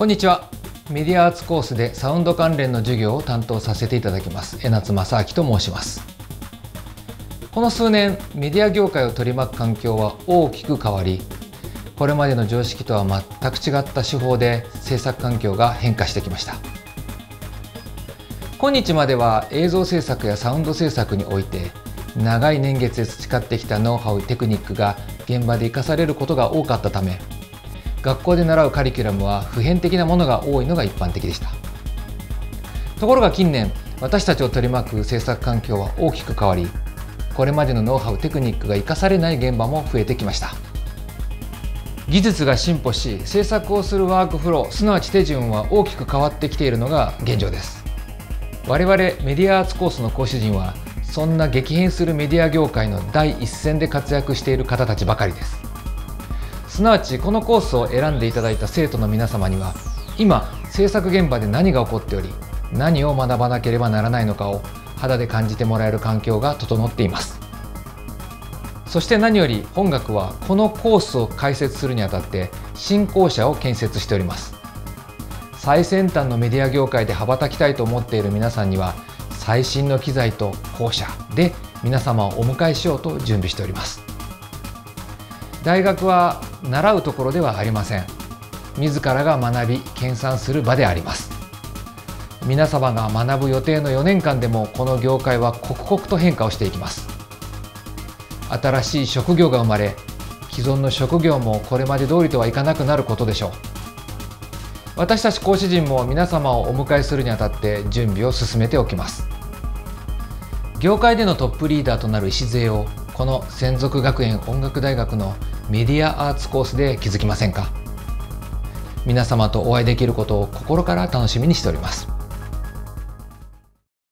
こんにちは。メディアアーツコースでサウンド関連の授業を担当させていただきます。江夏正明と申します。この数年メディア業界を取り巻く環境は大きく変わりこれまでの常識とは全く違った手法で制作環境が変化してきました。今日までは映像制作やサウンド制作において長い年月で培ってきたノウハウテクニックが現場で生かされることが多かったため学校で習うカリキュラムは普遍的なものが多いのが一般的でした。ところが近年私たちを取り巻く制作環境は大きく変わりこれまでのノウハウテクニックが生かされない現場も増えてきました。技術が進歩し制作をするワークフローすなわち手順は大きく変わってきているのが現状です。我々メディアアーツコースの講師陣はそんな激変するメディア業界の第一線で活躍している方たちばかりです。すなわちこのコースを選んでいただいた生徒の皆様には今制作現場で何が起こっており何を学ばなければならないのかを肌で感じてもらえる環境が整っています。そして何より本学はこのコースを開設するにあたって新校舎を建設しております。最先端のメディア業界で羽ばたきたいと思っている皆さんには最新の機材と校舎で皆様をお迎えしようと準備しております。大学は習うところではありません。自らが学び研鑽する場であります。皆様が学ぶ予定の4年間でもこの業界は刻々と変化をしていきます。新しい職業が生まれ既存の職業もこれまで通りとはいかなくなることでしょう。私たち講師陣も皆様をお迎えするにあたって準備を進めておきます。業界でのトップリーダーとなる礎をこの専属学園音楽大学のメディアアーツコースで気づきませんか？皆様とお会いできることを心から楽しみにしております。